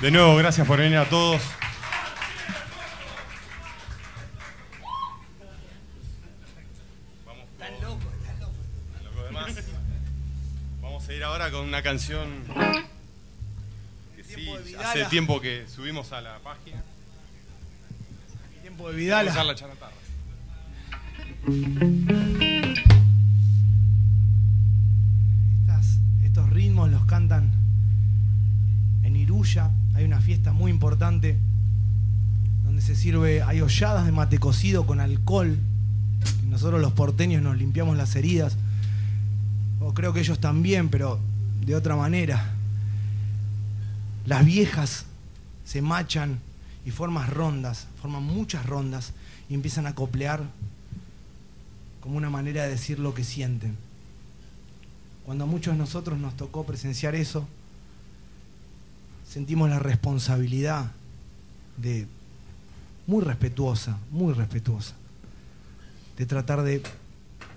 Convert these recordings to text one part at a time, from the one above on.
De nuevo, gracias por venir a todos. Vamos a ir ahora con una canción que sí, hace tiempo que subimos a la página. Tiempo de Vidal. Vamos a usar la charatarra. Hay una fiesta muy importante donde se sirve, hay holladas de mate cocido con alcohol. Nosotros los porteños nos limpiamos las heridas. O creo que ellos también, pero de otra manera. Las viejas se machan y forman rondas, forman muchas rondas y empiezan a coplear como una manera de decir lo que sienten. Cuando a muchos de nosotros nos tocó presenciar eso, sentimos la responsabilidad de, muy respetuosa, muy respetuosa, de tratar de,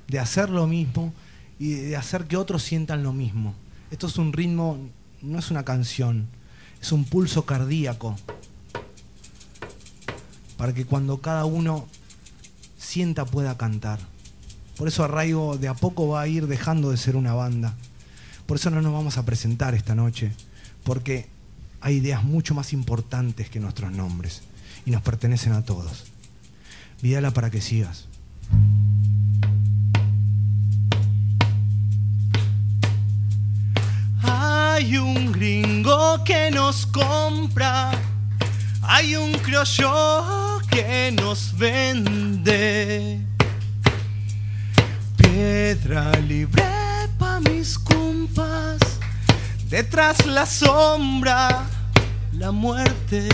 de hacer lo mismo y de hacer que otros sientan lo mismo. Esto es un ritmo, no es una canción, es un pulso cardíaco, para que cuando cada uno sienta pueda cantar. Por eso Arraigo de a poco va a ir dejando de ser una banda. Por eso no nos vamos a presentar esta noche, porque hay ideas mucho más importantes que nuestros nombres y nos pertenecen a todos. Vidala para que sigas. Hay un gringo que nos compra, hay un criollo que nos vende. Piedra libre pa' mis compas, detrás la sombra, la muerte.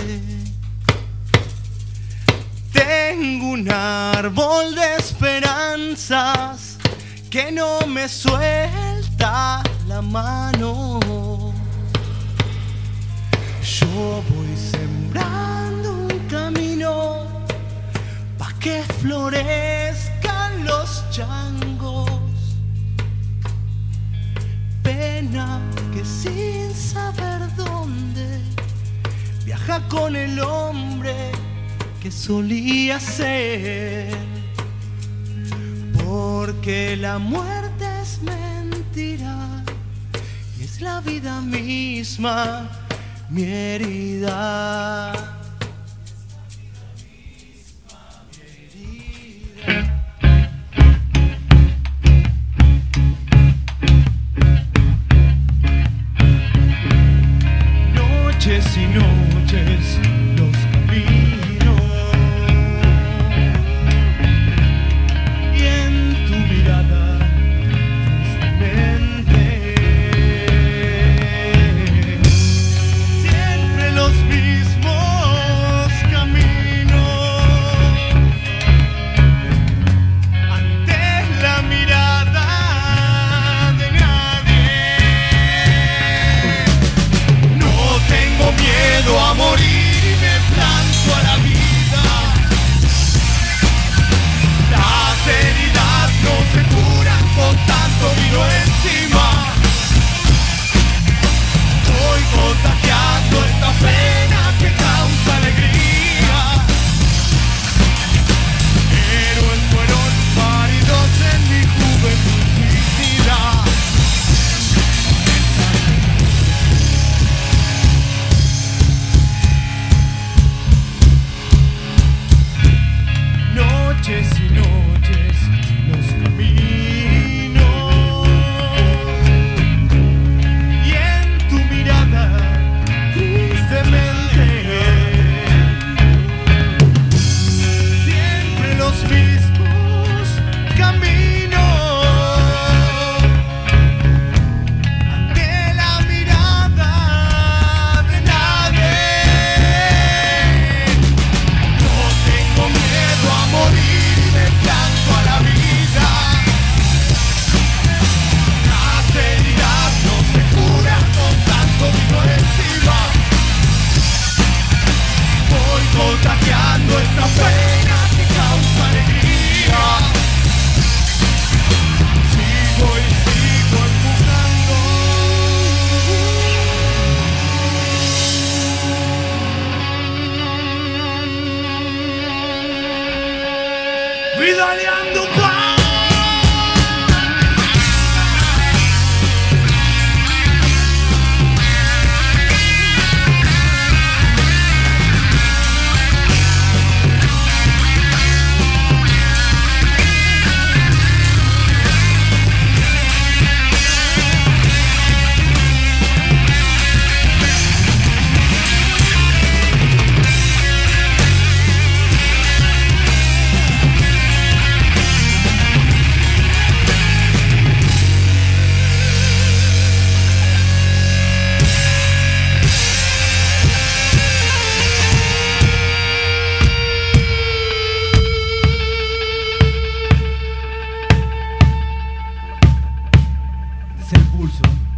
Tengo un árbol de esperanzas que no me suelta la mano. Yo voy sembrando un camino pa' que florezcan los changos. Pena que sin con el hombre que solía ser. Porque la muerte es mentira y es la vida misma mi herida. impulso